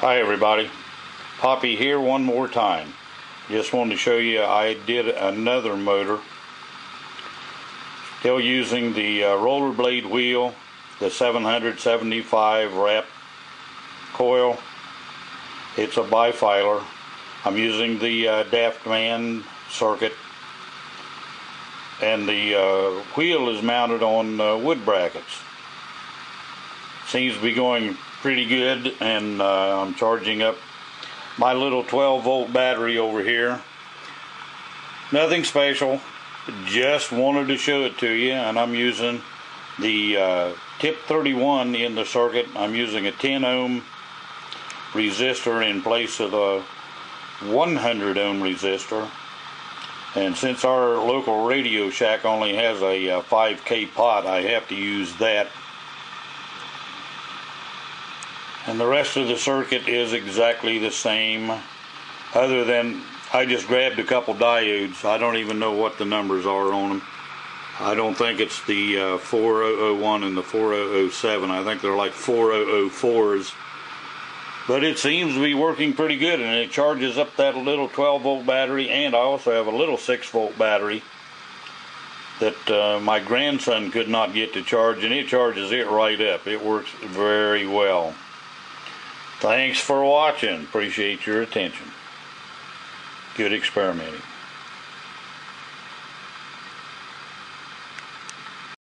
Hi everybody, Poppy here one more time. Just wanted to show you I did another motor. Still using the uh, rollerblade wheel, the 775 wrap coil. It's a bifilar. I'm using the uh, Daftman circuit and the uh, wheel is mounted on uh, wood brackets. Seems to be going pretty good and uh, I'm charging up my little 12 volt battery over here. Nothing special, just wanted to show it to you and I'm using the uh, TIP 31 in the circuit. I'm using a 10 ohm resistor in place of a 100 ohm resistor and since our local Radio Shack only has a, a 5k pot I have to use that and the rest of the circuit is exactly the same other than I just grabbed a couple diodes. I don't even know what the numbers are on them I don't think it's the uh, 4001 and the 4007 I think they're like 4004s but it seems to be working pretty good and it charges up that little 12 volt battery and I also have a little 6 volt battery that uh, my grandson could not get to charge and it charges it right up. It works very well thanks for watching. Appreciate your attention. Good experimenting